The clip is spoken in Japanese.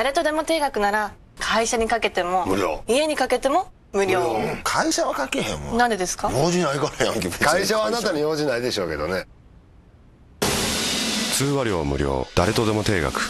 誰とでも定額なら会社にかけても無料。家にかけても無料。会社はかけへんもんなんでですか？用事ないからやんけ会社はあなたに用事ないでしょうけどね。通話料無料。誰とでも定額